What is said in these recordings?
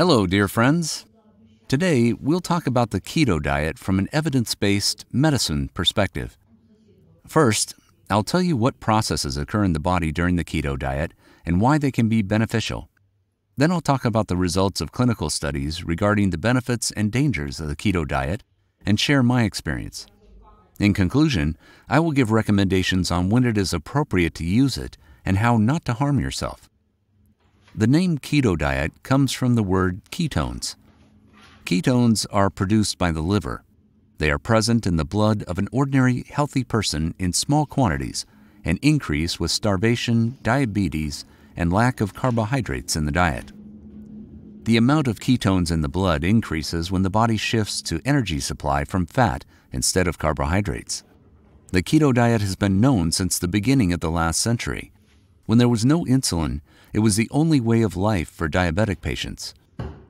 Hello, dear friends. Today, we'll talk about the keto diet from an evidence based medicine perspective. First, I'll tell you what processes occur in the body during the keto diet and why they can be beneficial. Then I'll talk about the results of clinical studies regarding the benefits and dangers of the keto diet and share my experience. In conclusion, I will give recommendations on when it is appropriate to use it and how not to harm yourself. The name keto diet comes from the word ketones. Ketones are produced by the liver. They are present in the blood of an ordinary healthy person in small quantities and increase with starvation, diabetes, and lack of carbohydrates in the diet. The amount of ketones in the blood increases when the body shifts to energy supply from fat instead of carbohydrates. The keto diet has been known since the beginning of the last century. When there was no insulin, it was the only way of life for diabetic patients.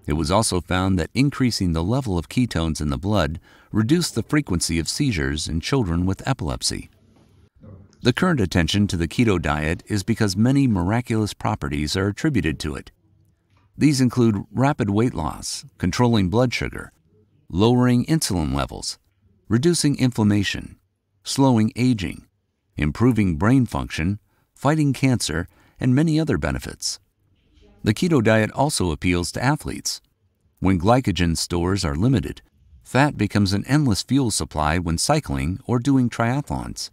It was also found that increasing the level of ketones in the blood reduced the frequency of seizures in children with epilepsy. The current attention to the keto diet is because many miraculous properties are attributed to it. These include rapid weight loss, controlling blood sugar, lowering insulin levels, reducing inflammation, slowing aging, improving brain function, fighting cancer, and many other benefits. The keto diet also appeals to athletes. When glycogen stores are limited, fat becomes an endless fuel supply when cycling or doing triathlons.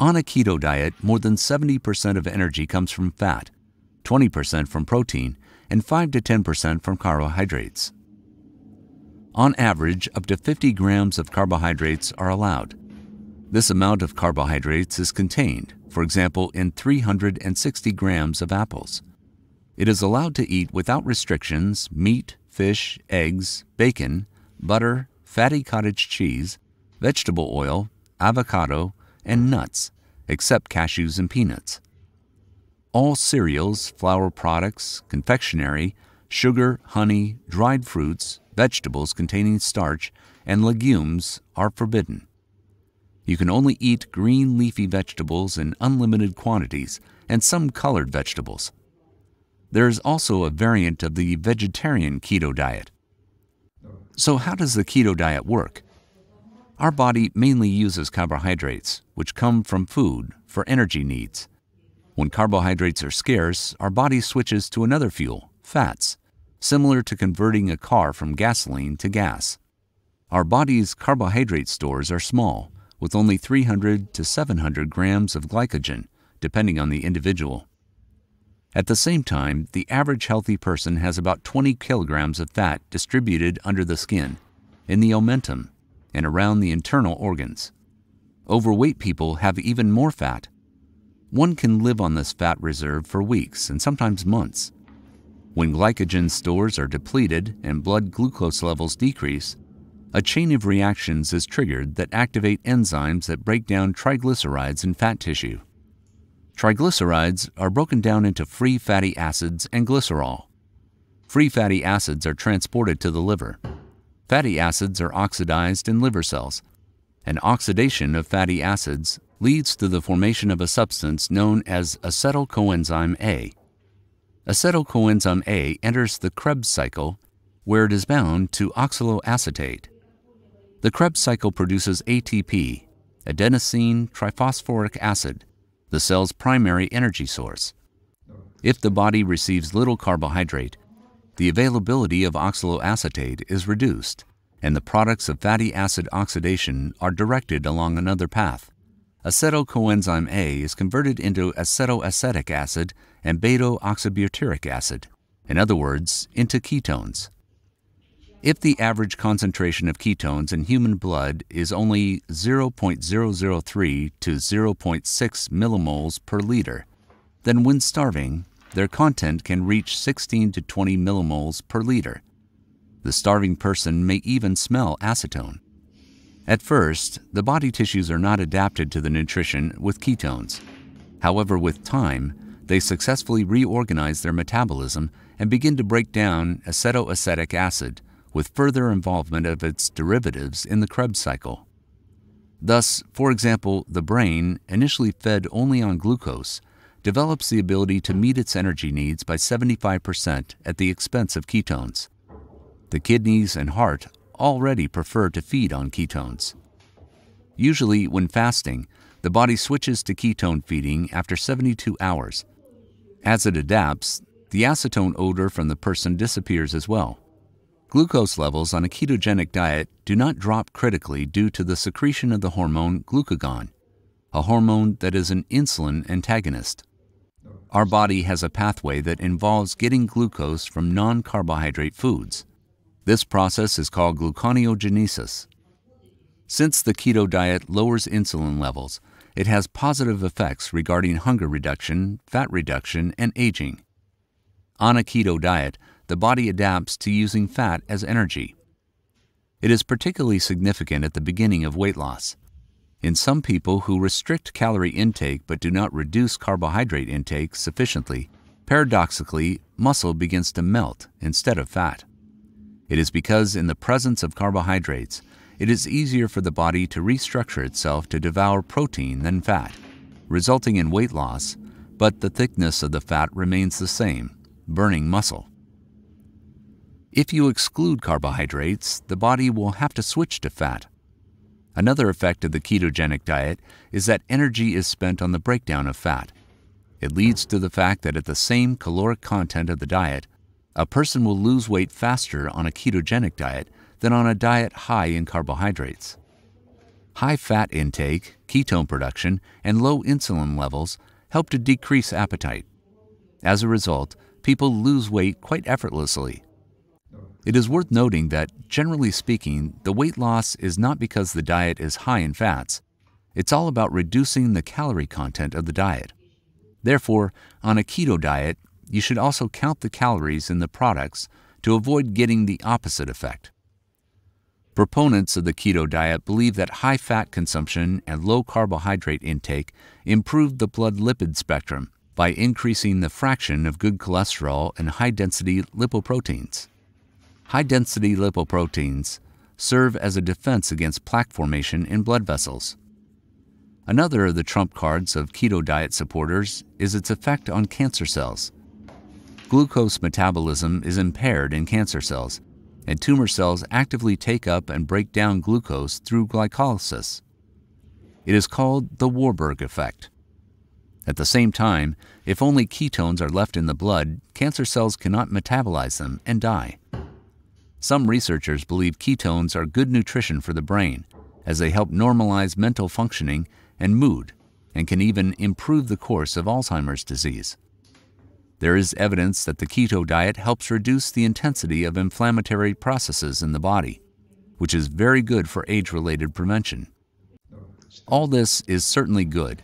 On a keto diet, more than 70% of energy comes from fat, 20% from protein, and 5 to 10% from carbohydrates. On average, up to 50 grams of carbohydrates are allowed. This amount of carbohydrates is contained, for example, in 360 grams of apples. It is allowed to eat without restrictions meat, fish, eggs, bacon, butter, fatty cottage cheese, vegetable oil, avocado, and nuts, except cashews and peanuts. All cereals, flour products, confectionery, sugar, honey, dried fruits, vegetables containing starch, and legumes are forbidden. You can only eat green leafy vegetables in unlimited quantities and some colored vegetables. There is also a variant of the vegetarian keto diet. So, how does the keto diet work? Our body mainly uses carbohydrates, which come from food, for energy needs. When carbohydrates are scarce, our body switches to another fuel, fats, similar to converting a car from gasoline to gas. Our body's carbohydrate stores are small, with only 300 to 700 grams of glycogen, depending on the individual. At the same time, the average healthy person has about 20 kilograms of fat distributed under the skin, in the omentum, and around the internal organs. Overweight people have even more fat. One can live on this fat reserve for weeks and sometimes months. When glycogen stores are depleted and blood glucose levels decrease, a chain of reactions is triggered that activate enzymes that break down triglycerides in fat tissue. Triglycerides are broken down into free fatty acids and glycerol. Free fatty acids are transported to the liver. Fatty acids are oxidized in liver cells. An oxidation of fatty acids leads to the formation of a substance known as acetyl coenzyme A. Acetyl coenzyme A enters the Krebs cycle where it is bound to oxaloacetate. The Krebs cycle produces ATP, adenosine triphosphoric acid, the cell's primary energy source. If the body receives little carbohydrate, the availability of oxaloacetate is reduced, and the products of fatty acid oxidation are directed along another path. Acetyl coenzyme A is converted into acetoacetic acid and beta oxybutyric acid, in other words, into ketones. If the average concentration of ketones in human blood is only 0.003 to 0.6 millimoles per liter, then when starving, their content can reach 16 to 20 millimoles per liter. The starving person may even smell acetone. At first, the body tissues are not adapted to the nutrition with ketones. However, with time, they successfully reorganize their metabolism and begin to break down acetoacetic acid with further involvement of its derivatives in the Krebs cycle. Thus, for example, the brain, initially fed only on glucose, develops the ability to meet its energy needs by 75% at the expense of ketones. The kidneys and heart already prefer to feed on ketones. Usually, when fasting, the body switches to ketone feeding after 72 hours. As it adapts, the acetone odor from the person disappears as well. Glucose levels on a ketogenic diet do not drop critically due to the secretion of the hormone glucagon, a hormone that is an insulin antagonist. Our body has a pathway that involves getting glucose from non carbohydrate foods. This process is called gluconeogenesis. Since the keto diet lowers insulin levels, it has positive effects regarding hunger reduction, fat reduction, and aging. On a keto diet, the body adapts to using fat as energy. It is particularly significant at the beginning of weight loss. In some people who restrict calorie intake but do not reduce carbohydrate intake sufficiently, paradoxically, muscle begins to melt instead of fat. It is because in the presence of carbohydrates, it is easier for the body to restructure itself to devour protein than fat, resulting in weight loss, but the thickness of the fat remains the same, burning muscle. If you exclude carbohydrates, the body will have to switch to fat, Another effect of the ketogenic diet is that energy is spent on the breakdown of fat. It leads to the fact that at the same caloric content of the diet, a person will lose weight faster on a ketogenic diet than on a diet high in carbohydrates. High fat intake, ketone production, and low insulin levels help to decrease appetite. As a result, people lose weight quite effortlessly it is worth noting that, generally speaking, the weight loss is not because the diet is high in fats. It's all about reducing the calorie content of the diet. Therefore, on a keto diet, you should also count the calories in the products to avoid getting the opposite effect. Proponents of the keto diet believe that high fat consumption and low carbohydrate intake improve the blood lipid spectrum by increasing the fraction of good cholesterol and high density lipoproteins. High density lipoproteins serve as a defense against plaque formation in blood vessels. Another of the trump cards of keto diet supporters is its effect on cancer cells. Glucose metabolism is impaired in cancer cells, and tumor cells actively take up and break down glucose through glycolysis. It is called the Warburg effect. At the same time, if only ketones are left in the blood, cancer cells cannot metabolize them and die. Some researchers believe ketones are good nutrition for the brain, as they help normalize mental functioning and mood, and can even improve the course of Alzheimer's disease. There is evidence that the keto diet helps reduce the intensity of inflammatory processes in the body, which is very good for age related prevention. All this is certainly good,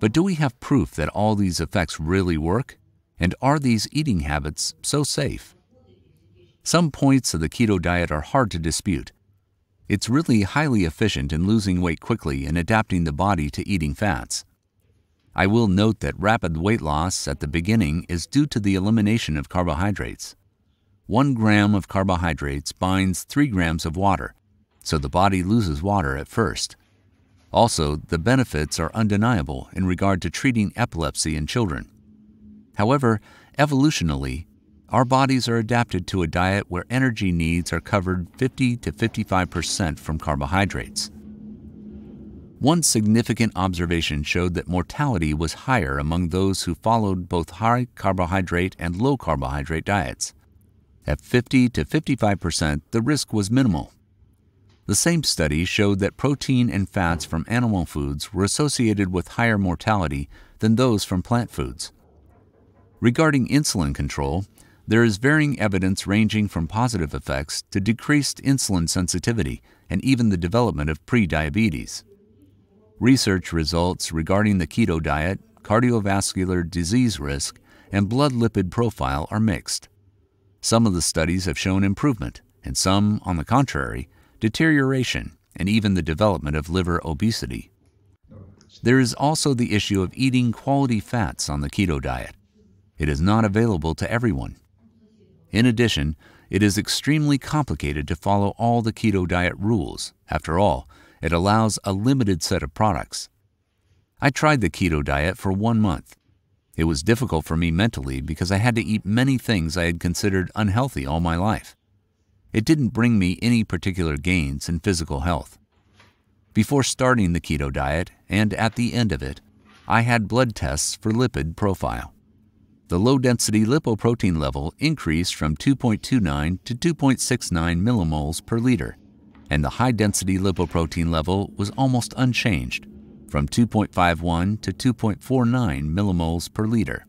but do we have proof that all these effects really work? And are these eating habits so safe? Some points of the keto diet are hard to dispute. It's really highly efficient in losing weight quickly and adapting the body to eating fats. I will note that rapid weight loss at the beginning is due to the elimination of carbohydrates. One gram of carbohydrates binds three grams of water, so the body loses water at first. Also, the benefits are undeniable in regard to treating epilepsy in children. However, evolutionally, our bodies are adapted to a diet where energy needs are covered 50 to 55% from carbohydrates. One significant observation showed that mortality was higher among those who followed both high carbohydrate and low carbohydrate diets. At 50 to 55%, the risk was minimal. The same study showed that protein and fats from animal foods were associated with higher mortality than those from plant foods. Regarding insulin control, there is varying evidence ranging from positive effects to decreased insulin sensitivity and even the development of prediabetes. Research results regarding the keto diet, cardiovascular disease risk, and blood lipid profile are mixed. Some of the studies have shown improvement, and some, on the contrary, deterioration and even the development of liver obesity. There is also the issue of eating quality fats on the keto diet. It is not available to everyone. In addition, it is extremely complicated to follow all the keto diet rules. After all, it allows a limited set of products. I tried the keto diet for one month. It was difficult for me mentally because I had to eat many things I had considered unhealthy all my life. It didn't bring me any particular gains in physical health. Before starting the keto diet and at the end of it, I had blood tests for lipid profile. The low density lipoprotein level increased from 2.29 to 2.69 millimoles per liter, and the high density lipoprotein level was almost unchanged from 2.51 to 2.49 millimoles per liter.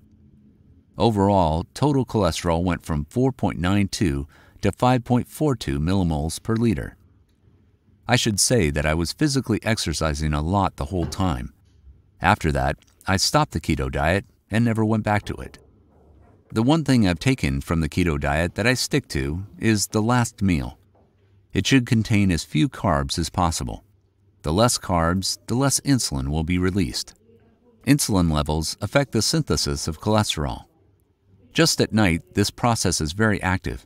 Overall, total cholesterol went from 4.92 to 5.42 millimoles per liter. I should say that I was physically exercising a lot the whole time. After that, I stopped the keto diet and never went back to it. The one thing I've taken from the keto diet that I stick to is the last meal. It should contain as few carbs as possible. The less carbs, the less insulin will be released. Insulin levels affect the synthesis of cholesterol. Just at night, this process is very active.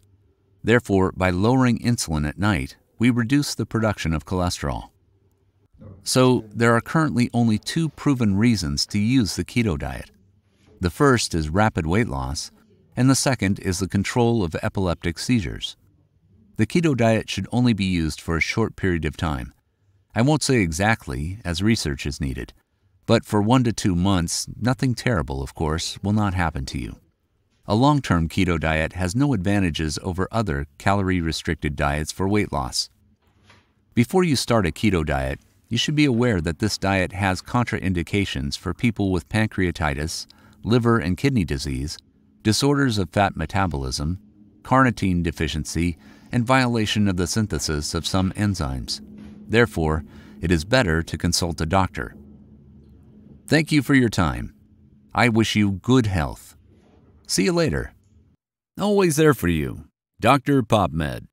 Therefore, by lowering insulin at night, we reduce the production of cholesterol. So, there are currently only two proven reasons to use the keto diet. The first is rapid weight loss, and the second is the control of epileptic seizures. The keto diet should only be used for a short period of time I won't say exactly, as research is needed, but for one to two months, nothing terrible, of course, will not happen to you. A long term keto diet has no advantages over other calorie restricted diets for weight loss. Before you start a keto diet, you should be aware that this diet has contraindications for people with pancreatitis, liver and kidney disease, disorders of fat metabolism, carnitine deficiency, and violation of the synthesis of some enzymes. Therefore, it is better to consult a doctor. Thank you for your time. I wish you good health. See you later. Always there for you, Dr. PopMed.